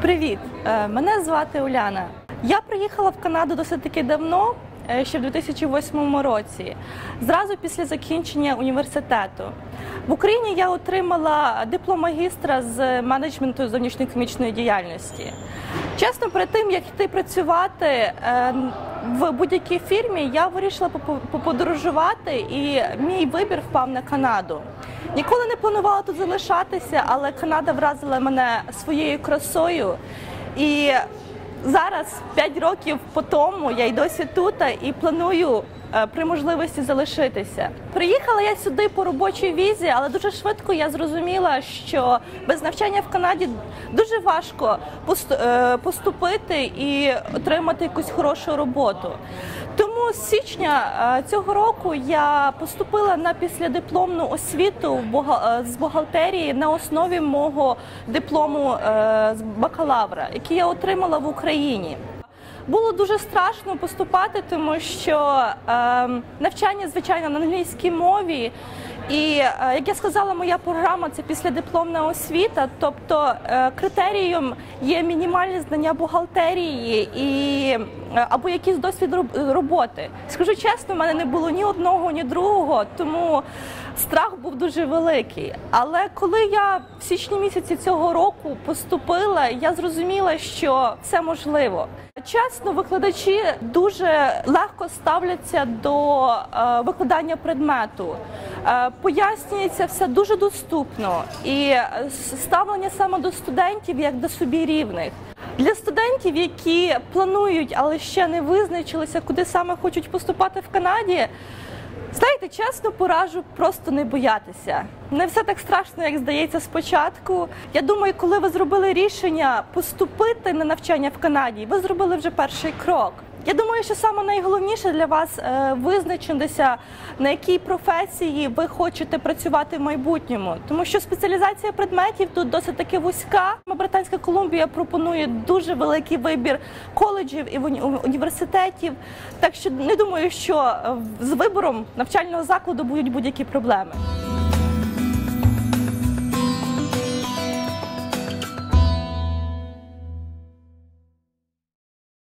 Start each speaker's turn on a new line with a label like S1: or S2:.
S1: Привіт, Е, мене звати Уляна. Я приїхала в Канаду досить таки давно, е, ще в 2008 році, зразу після закінчення університету. В Україні я отримала диплом магістра з менеджменту зовнішньоекономічної діяльності. Чесно, перед тим як йти працювати е, в будь-якій фірмі, я вирішила поподорожувати, і мій вибір впав на Канаду. Ніколи не планувала тут залишатися, але Канада вразила мене своєю красою. І зараз, 5 років по тому, я й досі тут і планую е, при можливості залишитися. Приїхала я сюди по робочій візі, але дуже швидко я зрозуміла, що без навчання в Канаді дуже важко е, поступити і отримати якусь хорошу роботу. Січня е, цього року я поступила на післядипломну освіту е, з бухгалтерії на основі мого диплому е, з бакалавра, який я отримала в Україні. Було дуже страшно поступати, тому що е, навчання, звичайно, на англійській мові. І е, як я сказала, моя програма це післядипломна освіта. Тобто е, критерієм є мінімальні знання бухгалтерії і е, або якийсь досвід роботи. Скажу чесно, в мене не було ні одного, ні другого, тому страх був дуже великий. Але коли я в січні місяці цього року поступила, я зрозуміла, що це можливо. Чесно, викладачі дуже легко ставляться до викладання предмету. Е, пояснюється все дуже доступно і е, ставлення саме до студентів як до собі рівних. Для студентів, які планують, але ще не визначилися, куди саме хочуть поступати в Канаді. Знаєте, чесно пораджу просто не боятися. Не все так страшно, як здається спочатку. Я думаю, коли ви зробили рішення поступити на навчання в Канаді, ви зробили вже перший крок. Я думаю, що саме найголовніше для вас е, визначитися, на якій професії ви хочете працювати в майбутньому, тому що спеціалізація предметів тут досить таки вузька. Британська Колумбія пропонує дуже великий вибір коледжів і університетів. Так що не думаю, що е, з вибором навчального закладу будуть будь-які проблеми.